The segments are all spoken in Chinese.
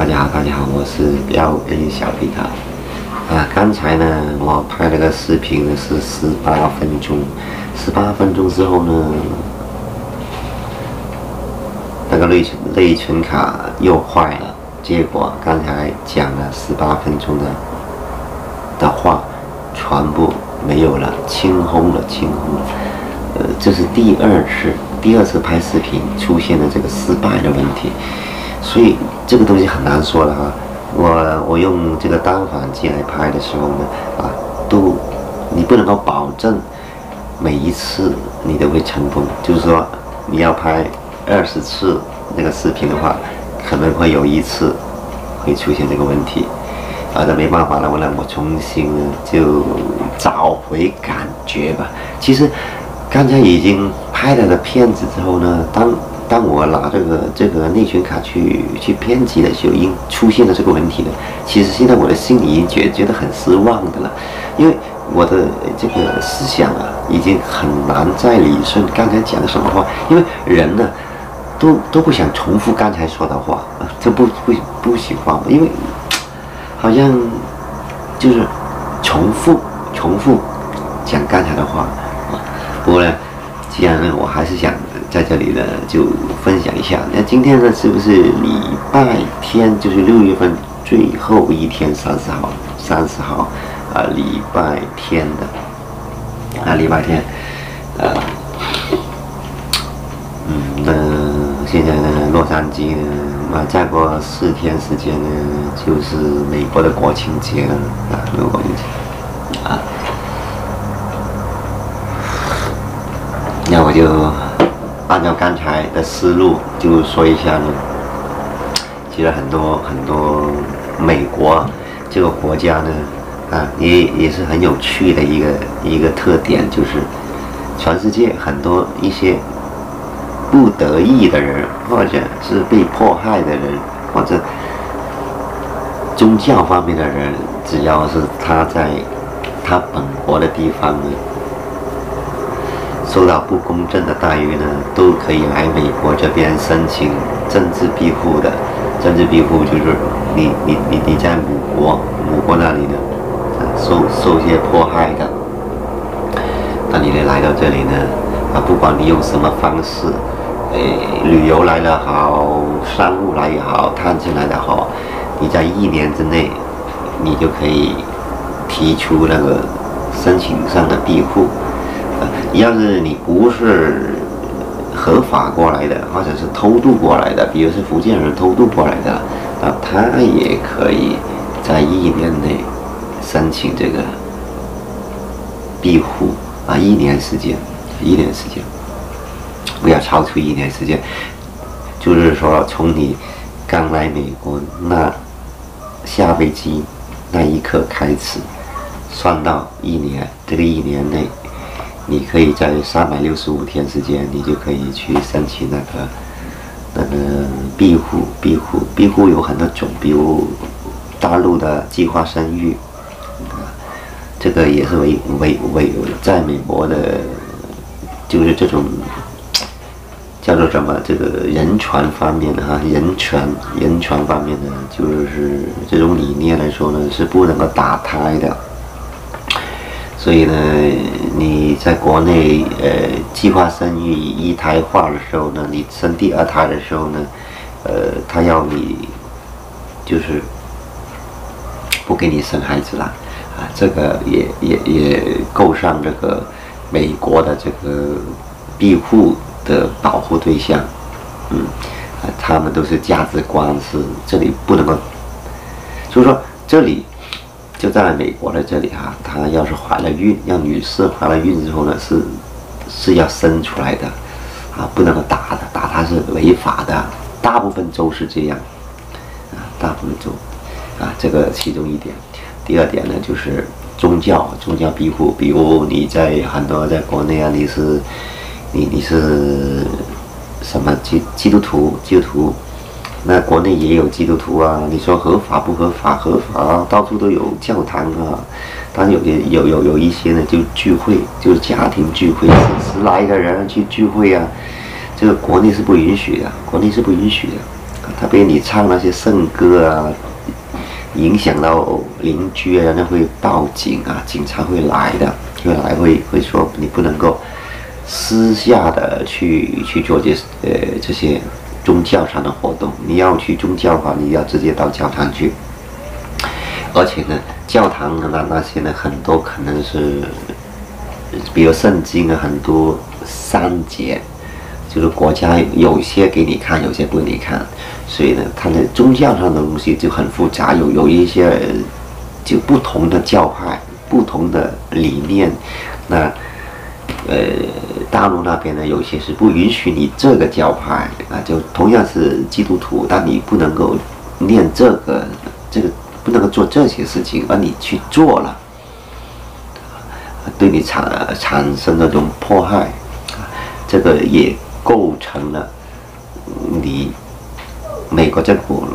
大家好，大家好，我是标 A 小皮卡。啊，刚才呢，我拍了个视频呢，是十八分钟。十八分钟之后呢，那个内存内存卡又坏了。结果刚才讲了十八分钟的的话，全部没有了，清空了，清空了。呃，这是第二次，第二次拍视频出现了这个失败的问题，所以这个东西很难说的哈。我我用这个单反机来拍的时候呢，啊，都你不能够保证每一次你都会成功，就是说你要拍二十次那个视频的话。可能会有一次会出现这个问题，啊，那没办法了，我让我重新就找回感觉吧。其实刚才已经拍了的片子之后呢，当当我拿这个这个内存卡去去编辑的时候，因出现了这个问题呢，其实现在我的心里已经觉觉得很失望的了，因为我的这个思想啊，已经很难再理顺刚才讲的什么话，因为人呢。都都不想重复刚才说的话，这不不不喜欢，因为好像就是重复重复讲刚才的话啊。不过呢，既然呢，我还是想在这里呢就分享一下。那今天呢，是不是礼拜天？就是六月份最后一天，三十号，三十号啊，礼拜天的啊，礼拜天，呃，嗯，那。现在呢，洛杉矶呢，啊，再过四天时间呢，就是美国的国庆节了啊，美国国庆节啊。那我就按照刚才的思路，就说一下呢。其实很多很多美国这个国家呢，啊，也也是很有趣的一个一个特点，就是全世界很多一些。不得意的人，或者是被迫害的人，或者宗教方面的人，只要是他在他本国的地方呢，受到不公正的待遇呢，都可以来美国这边申请政治庇护的。政治庇护就是你你你你在母国母国那里呢，受受些迫害的，那你得来到这里呢，啊，不管你用什么方式。诶，旅游来了好，商务来也好，探亲来的好，你在一年之内，你就可以提出那个申请上的庇护。要是你不是合法过来的，或者是偷渡过来的，比如是福建人偷渡过来的，啊，他也可以在一年内申请这个庇护啊，一年时间，一年时间。不要超出一年时间，就是说从你刚来美国那下飞机那一刻开始，算到一年，这个一年内，你可以在三百六十五天时间，你就可以去申请那个那个庇护，庇护，庇护有很多种，比如大陆的计划生育，这个也是为为为在美国的，就是这种。叫做什么？这个人权方面的哈，人权人权方面的，就是这种理念来说呢，是不能够打胎的。所以呢，你在国内呃计划生育一胎化的时候呢，你生第二胎的时候呢，呃，他要你就是不给你生孩子了啊，这个也也也够上这个美国的这个庇护。的保护对象，嗯，啊，他们都是价值观是这里不能够，所以说这里就在美国的这里哈，她要是怀了孕，让女士怀了孕之后呢，是是要生出来的，啊，不能够打的，打她是违法的，大部分州是这样，啊，大部分州，啊，这个其中一点，第二点呢就是宗教宗教庇护，比如你在很多在国内啊，你是。你你是什么基基督徒？基督徒，那国内也有基督徒啊。你说合法不合法？合法，到处都有教堂啊。但有些有有有一些呢，就聚会，就是家庭聚会，十来个人去聚会啊。这个国内是不允许的，国内是不允许的。特别你唱那些圣歌啊，影响到邻居啊，那会报警啊，警察会来的，会来会会说你不能够私下的去去做这呃这些宗教上的活动，你要去宗教的话，你要直接到教堂去，而且呢，教堂那那些呢，很多可能是，比如圣经啊，很多删节。就是国家有些给你看，有些不给你看，所以呢，它的宗教上的东西就很复杂，有有一些就不同的教派、不同的理念。那呃，大陆那边呢，有些是不允许你这个教派啊，就同样是基督徒，但你不能够念这个，这个不能够做这些事情，而你去做了，对你产产生那种迫害，这个也。构成了你美国政府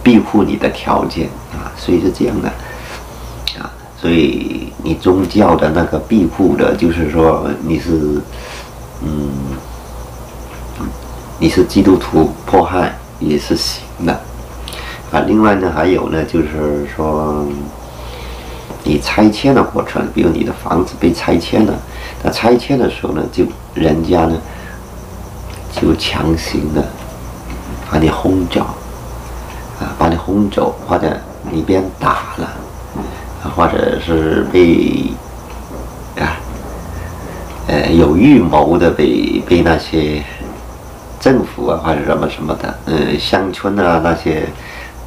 庇护你的条件啊，所以是这样的啊，所以你宗教的那个庇护的，就是说你是嗯，你是基督徒迫害也是行的啊。另外呢，还有呢，就是说你拆迁的过程，比如你的房子被拆迁了，那拆迁的时候呢，就人家呢。就强行的把你轰走，啊，把你轰走，或者你被人打了，或者是被啊，呃，有预谋的被被那些政府啊或者什么什么的，呃，乡村啊那些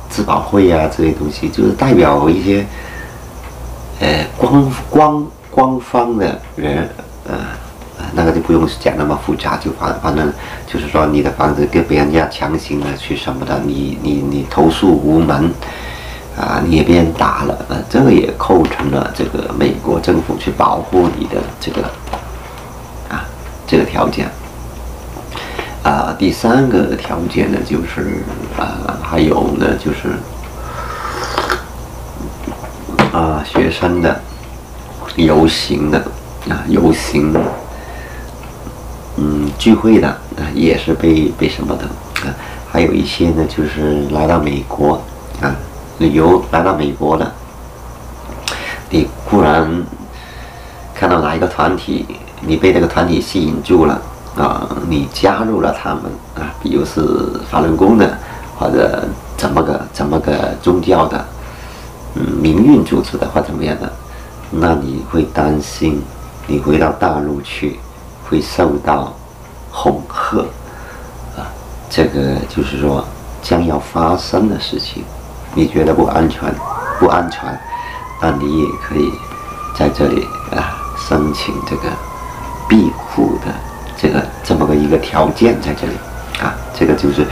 自保会啊这些东西，就是代表一些呃官官官方的人，呃。那个就不用讲那么复杂，就反反正就是说你的房子跟别人家强行的去什么的，你你你投诉无门，啊，你也被人打了，啊，这个也构成了这个美国政府去保护你的这个啊这个条件。啊，第三个条件呢，就是啊，还有呢，就是啊，学生的游行的啊，游行。嗯，聚会的啊，也是被被什么的啊？还有一些呢，就是来到美国，旅游来到美国的。你忽然看到哪一个团体，你被这个团体吸引住了啊，你加入了他们啊，比如是法轮功的，或者怎么个怎么个宗教的，嗯，民运组织的或怎么样的，那你会担心你回到大陆去。会受到恐吓啊，这个就是说将要发生的事情，你觉得不安全？不安全，那你也可以在这里啊申请这个庇护的这个这么个一个条件在这里啊，这个就是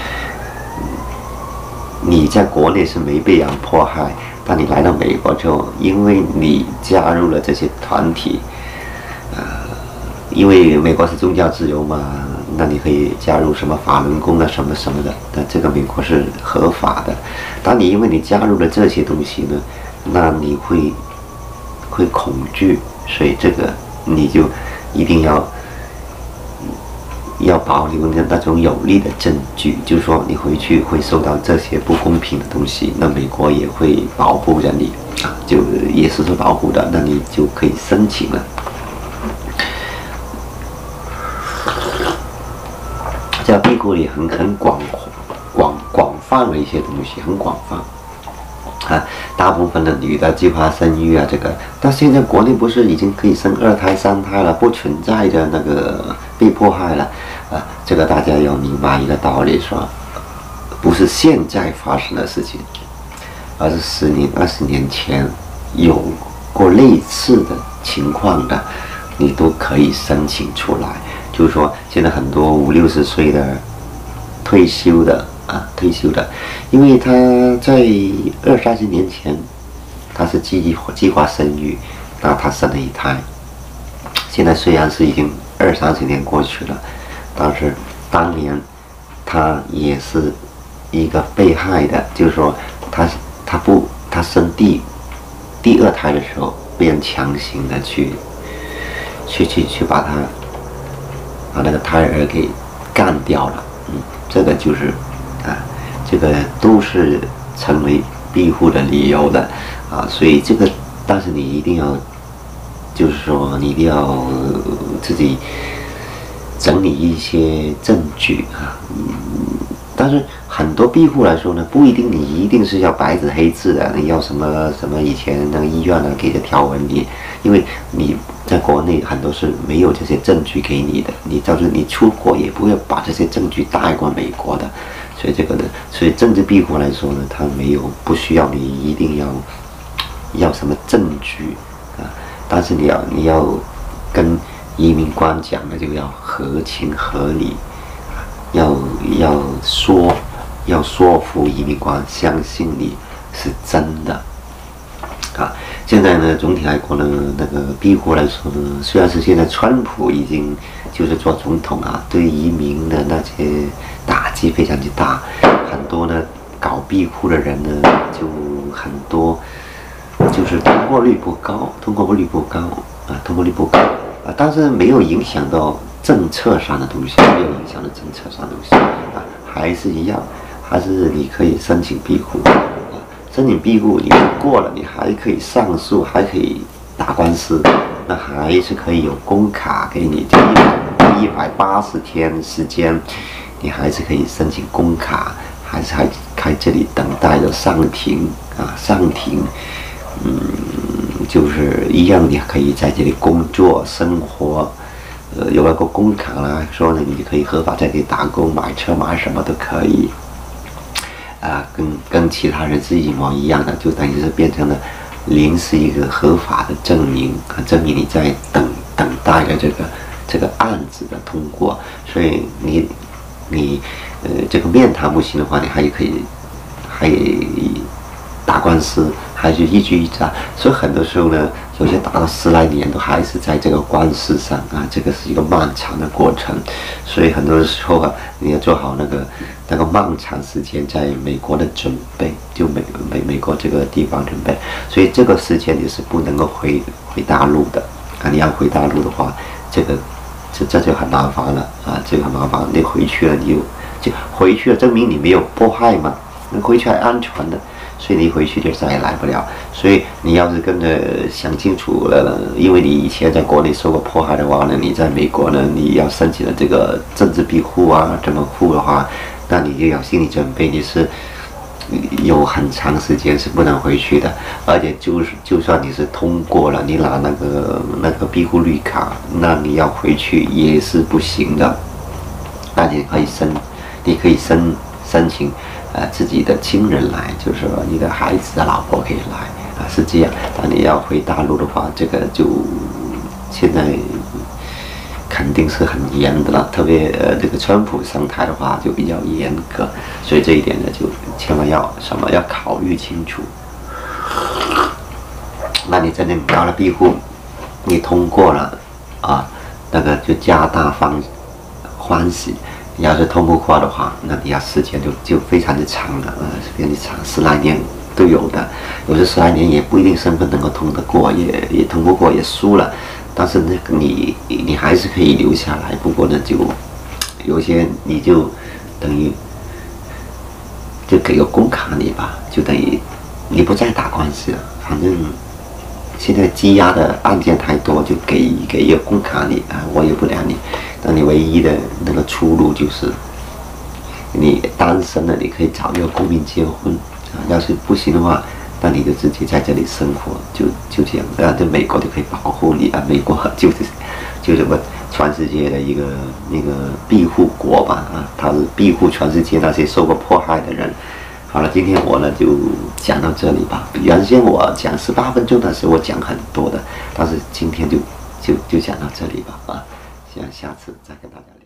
你在国内是没被人迫害，但你来到美国之后，因为你加入了这些团体。呃因为美国是宗教自由嘛，那你可以加入什么法轮功啊，什么什么的，但这个美国是合法的。当你因为你加入了这些东西呢，那你会会恐惧，所以这个你就一定要要保留那那种有力的证据，就是说你回去会受到这些不公平的东西，那美国也会保护着你啊，就也是受保护的，那你就可以申请了。叫庇护里很很广广广泛的一些东西，很广泛啊。大部分的女的计划生育啊，这个，但现在国内不是已经可以生二胎、三胎了，不存在的那个被迫害了啊。这个大家要明白一个道理，说不是现在发生的事情，而是十年、二十年前有过类似的情况的，你都可以申请出来。就是说，现在很多五六十岁的退休的啊，退休的，因为他在二三十年前，他是计计划生育，那他生了一胎。现在虽然是已经二三十年过去了，但是当年他也是一个被害的，就是说，他他不他生第第二胎的时候，被人强行的去去去去把他。把那个胎儿给干掉了，这个就是啊，这个都是成为庇护的理由的啊。所以这个，但是你一定要，就是说你一定要自己整理一些证据啊。嗯但是很多庇护来说呢，不一定你一定是要白纸黑字的，你要什么什么以前那个医院呢给的条文你，因为你在国内很多是没有这些证据给你的，你到时候你出国也不会把这些证据带过美国的，所以这个呢，所以政治庇护来说呢，他没有不需要你一定要要什么证据啊，但是你要你要跟移民官讲那就要合情合理。要要说，要说服移民官相信你是真的啊！现在呢，总体来说呢，那个庇护来说呢，虽然是现在川普已经就是做总统啊，对移民的那些打击非常之大，很多呢搞庇护的人呢就很多，就是通过率不高，通过率不高啊，通过率不高啊，但是没有影响到。政策上的东西没有影响的政策上的东西啊，还是一样，还是你可以申请庇护啊，申请庇护你过了，你还可以上诉，还可以打官司，那还是可以有工卡给你，一百一百八十天时间，你还是可以申请工卡，还是还开这里等待着上庭啊，上庭，嗯，就是一样，你可以在这里工作生活。呃，有那个工卡啦，说呢，你可以合法在这里打工、买车、买什么都可以，啊，跟跟其他人是一模一样的，就等于是变成了临时一个合法的证明，证明你在等等待着这个这个案子的通过。所以你你呃这个面谈不行的话，你还可以还打官司。还是一局一战，所以很多时候呢，有些打了十来年都还是在这个官司上啊，这个是一个漫长的过程，所以很多时候啊，你要做好那个那个漫长时间在美国的准备，就美美美国这个地方准备，所以这个时间你是不能够回回大陆的啊，你要回大陆的话，这个这这就很麻烦了啊，这个很麻烦，你回去了你就就回去了，证明你没有迫害嘛，你回去还安全的。所以你回去就再也来不了。所以你要是跟着想清楚了，因为你以前在国内受过迫害的话呢，你在美国呢，你要申请了这个政治庇护啊，这么护的话，那你就要心理准备，你是有很长时间是不能回去的。而且就是就算你是通过了，你拿那个那个庇护绿卡，那你要回去也是不行的。那你可以申，你可以申申请。呃，自己的亲人来，就是说你的孩子的、老婆可以来啊，是这样。但你要回大陆的话，这个就现在肯定是很严的了。特别呃，这个川普上台的话就比较严格，所以这一点呢，就千万要什么要考虑清楚。那你在那拿了庇护，你通过了啊，那个就加大方欢喜。你要是通不过的话，那你要时间就就非常的长了，呃，非常的长十来年都有的，有时十来年也不一定身份能够通得过，也也通不过也输了，但是那个你你还是可以留下来，不过呢就有些你就等于就给个工卡你吧，就等于你不再打官司了，反正现在积压的案件太多，就给给一个工卡你啊，我也不了你。那你唯一的那个出路就是，你单身了，你可以找一个公民结婚啊。要是不行的话，那你就自己在这里生活，就就这样。啊，在美国就可以保护你啊。美国就是就是我全世界的一个那个庇护国吧啊，它是庇护全世界那些受过迫害的人。好了，今天我呢就讲到这里吧。原先我讲十八分钟的时候，我讲很多的，但是今天就就就讲到这里吧啊。希望下次再跟大家。